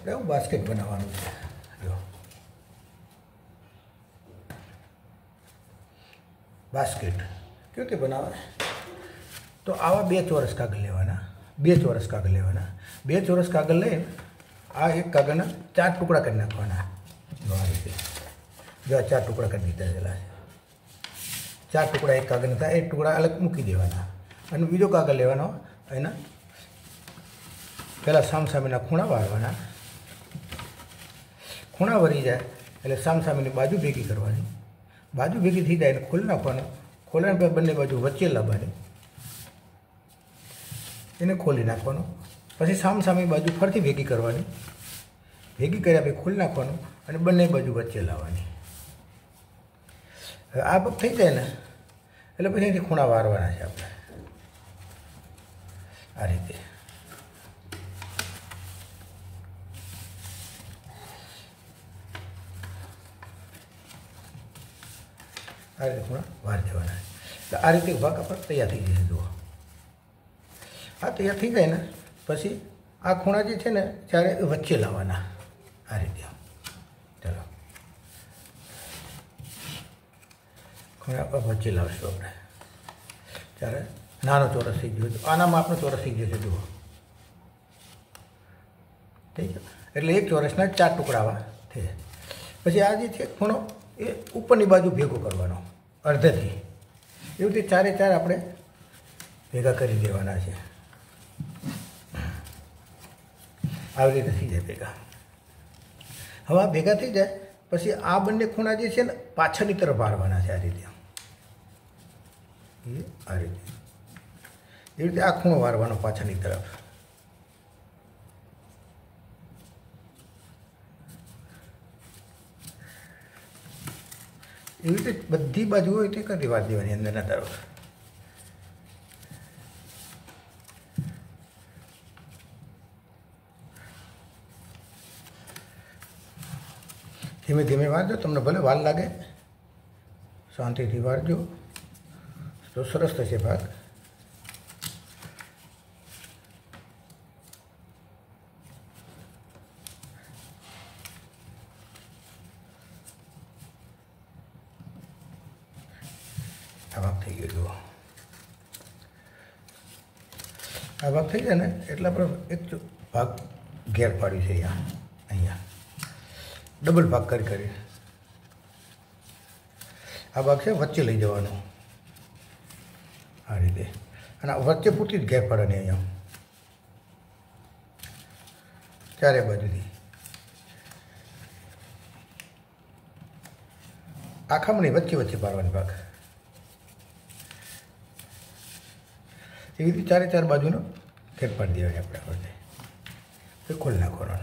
આપણે એવું બાસ્કેટ બનાવવાનું છે? જો. બાસ્કેટ કેવી રીતે બનાવે? તો આવા બે ચોરસ કાગળ લેવાના. બે ચોરસ કાગળ લેવાના. બે ચોરસ કાગળ લઈને આ એક કાગળના ચાર ટુકડા કરી નાખવાના. જો આ રીતે. જો આ ચાર ટુકડા કરી દીધા છે ચાર ટુકડા એક કાગળના થાય, એક ટુકડા અલગ મૂકી દેવાના. અને બીજો કાગળ લેવાનો, એના પહેલાં સામસામેના ખૂણા વાળવાના. ખૂણા વળી જાય એટલે સામસામેની બાજુ ભેગી કરવાની. બાજુ ભેગી થઈ જાય એટલે ખોલી નાખવાનું. ખોલ્યા પછી બંને બાજુ વચ્ચે લાવવાની એને ખોલી નાખવાનું. પછી સામસામે બાજુ ફરીથી ભેગી કરવાની. ભેગી કર્યા પછી ખોલી નાખવાનું અને બંને બાજુ વચ્ચે લાવવાની. આ પગ થઈ જાય ને, એટલે પછી એથી ખૂણા વારવાના છે આપણે. આ રીતે. આ રીતે ખૂણા વાર જવાના એટલે આ રીતે ભાગ આપણે તૈયાર થઈ જશે જુઓ. આ તૈયાર થઈ જાય ને, પછી આ ખૂણા જે છે ને ત્યારે વચ્ચે લાવવાના. આ રીતે ચાલો. ખૂણા વચ્ચે લાવશું આપણે. ત્યારે નાનો ચોરસ થઈ ગયો છે આનામાં આપણો ચોરસ થઈ ગયો છે, જુઓ. છે એટલે એક ચોરસના ચાર ટુકડાવા જાય પછી આ જે છે, ખૂણો એ ઉપરની બાજુ ભેગો કરવાનો. અડધેથી. એવી રીતે ચારે ચાર આપણે ભેગા કરી દેવાના છે. આવી રીતે થઈ જાય ભેગા. હવે ભેગા થઈ જાય, પછી આ બંને ખૂણા જે છે ને, પાછળની તરફ વાળવાના છે આ રીતે. આ રીતે. એવી રીતે આ ખૂણો વાળવાનો પાછળની તરફ. એવી રીતે બધી બાજુ હોય તે કરી વાર દેવાની અંદરના તરફ. ધીમે ધીમે વાંચજો, તમને ભલે વાર લાગે. શાંતિથી વાંચજો. તો સરસ થશે ભાગ. આ થઈ ગયો જુઓ. આ ભાગ થઈ જાય ને એટલા પર એક ભાગ ઘેર પાડ્યું છે અહીંયા અહીંયા. ડબલ ભાગ કરી કરી. આ ભાગ છે વચ્ચે લઈ જવાનો. આ રીતે. અને વચ્ચે પૂરતી જ ઘેર પાડવાની અહીંયા. ચારે બાજુથી. આખામણી વચ્ચે વચ્ચે પાડવાની ભાગ. એવી રીતે ચારે ચાર બાજુનો ઘેર પાડી દેવાની આપણે બધે એ ખોલી નાખવાનો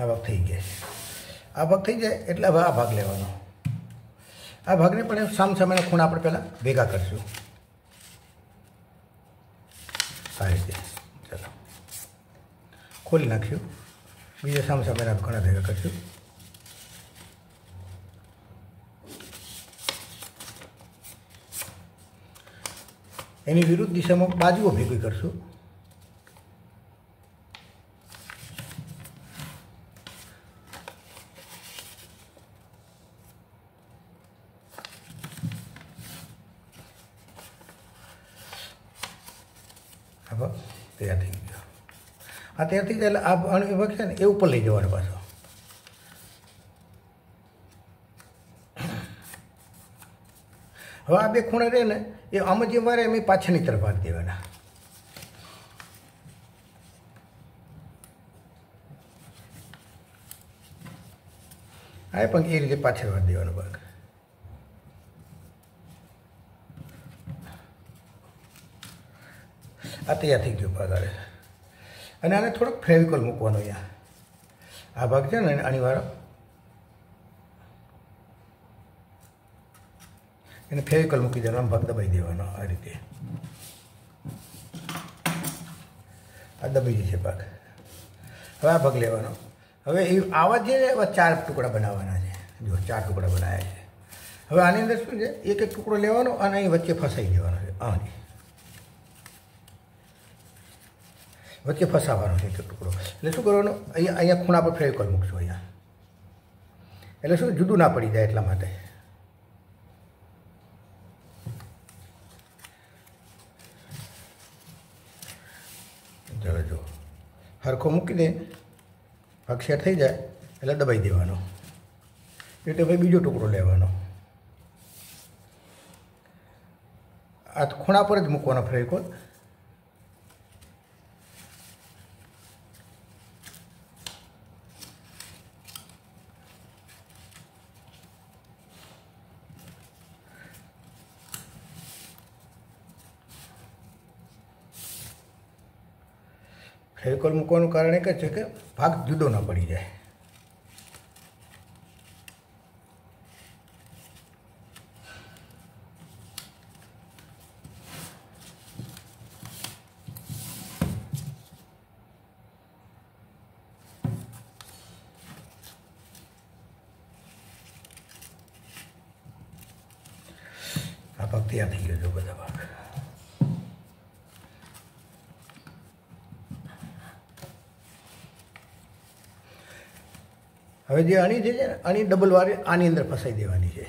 આ ભાગ થઈ ગયા છે આ ભાગ થઈ જાય એટલે હવે આ ભાગ લેવાનો. આ ભાગને પણ સામ સામેના ખૂણા આપણે પહેલાં ભેગા કરશું. આ રીતે. ચાલો. ખોલી નાખ્યું. બીજા સામ સામેના ખૂણા ભેગા કરશું. એની વિરુદ્ધ દિશામાં બાજુઓ ભેગી કરશું. તૈયાર થઈ ગયો. આ તૈયાર થઈ જાય એટલે આ વિભાગ છે ને, એ ઉપર લઈ જવાનું પાછો. હવે આ બે ખૂણા રહે ને એ આમ જે વારે એમ પાછળની તરફ હાથ દેવાના. આ પણ એ રીતે પાછળ વાત દેવાનો ભાગ. આ તૈયાર થઈ ગયો ભાગ અને આને થોડોક ફેવિકોલ મૂકવાનો અહીંયા. આ ભાગ છે ને, આની એને ફેવિકલ મૂકી દેવાનો, આમ ભાગ દબાઈ દેવાનો આ રીતે. આ દબાઈ જશે ભાગ. હવે આ ભાગ લેવાનો. હવે એ આવા જે ચાર ટુકડા બનાવવાના છે, જો ચાર ટુકડા બનાવ્યા છે. હવે આની અંદર શું છે? એક એક ટુકડો લેવાનો અને અહીં વચ્ચે ફસાઈ દેવાનો છે, આની. વચ્ચે ફસાવાનો છે એક ટુકડો. એટલે શું કરવાનું? અહીંયા અહીંયા ખૂણા પર ફેવિકોલ મૂકશું અહીંયા. એટલે શું? જુદું ના પડી જાય એટલા માટે ચલો જો હરખો મૂકીને અક્ષર થઈ જાય એટલે દબાઈ દેવાનો. એટલે ભાઈ બીજો ટુકડો લેવાનો. આ ખૂણા પર જ મૂકવાનો ફેવિકોલ ફેવિકોલ મૂકવાનું કારણ એક જ છે કે ભાગ જુદો ન પડી જાય. આ ભાગ તૈયાર થઈ ગયો જો બધા ભાગ હવે જે અણી છે ને, અણી ડબલ વાર આની અંદર ફસાઈ દેવાની છે.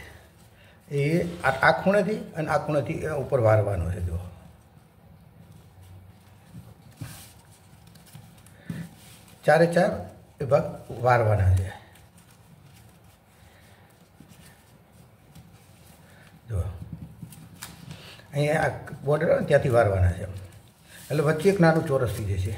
એ આ ખૂણેથી અને આ ખૂણેથી ઉપર વારવાનો છે જો ચારે ચાર એ ભાગ વારવાના છે. જો અહીંયા આ બોર્ડર ત્યાંથી વારવાના છે. એટલે વચ્ચે એક નાનું ચોરસ થઈ જશે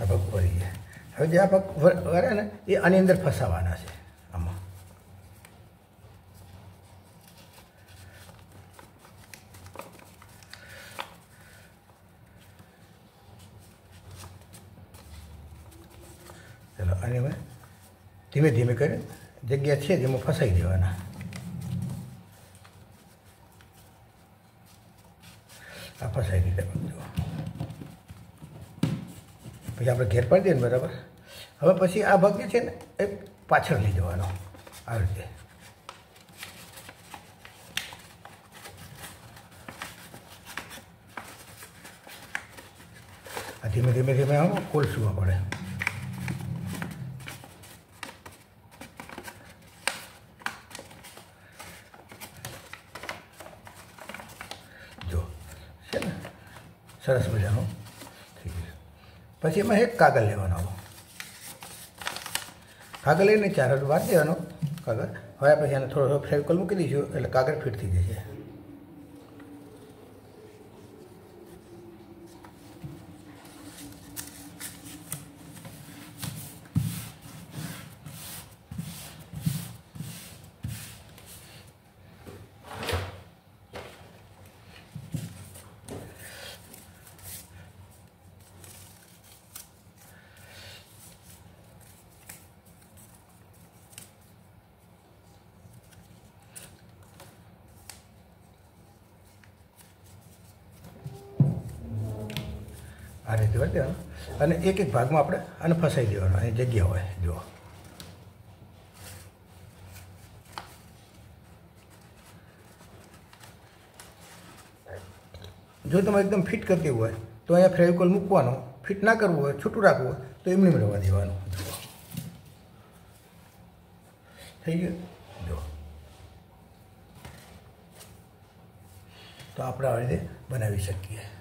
આ પગ ભરી ગયા હવે જે આ પગ વર- ને, એ આની અંદર ફસાવાના છે. આમાં. ચલો અને હવે ધીમે ધીમે કરી. જગ્યા છે જેમાં ફસાઈ દેવાના આ ફસાઈ દીધા પગ જુઓ પછી આપણે ઘેર પાડી દઈએ ને બરાબર? હવે પછી આ ભાગ જે છે ને, એ પાછળ લઈ જવાનો આવી રીતે. ધીમે ધીમે ધીમે આમ કોલસુમાં પડે. જો, છે ને? સરસ મજાનું. પછી એમાં એક કાગળ લેવાનો કાગળ લઈને ચાર વાર દેવાનો કાગળ. હવે પછી એને થોડો ફેવિકોલ મૂકી દઈશું, એટલે કાગળ ફિટ થઈ જશે. આ રીતે દેવાનું અને એક એક ભાગમાં આપણે આને ફસાઈ દેવાનો, અહીં જગ્યા હોય, જુઓ. જો તમે એકદમ ફિટ કરતી હોય, તો અહીંયા ફેવિકોલ મૂકવાનો, ફિટ ના કરવું હોય, છૂટું રાખવું હોય, તો એમને એમ રહેવા દેવાનું થઈ ગયું? જુઓ. તો આપણે આવી રીતે બનાવી શકીએ.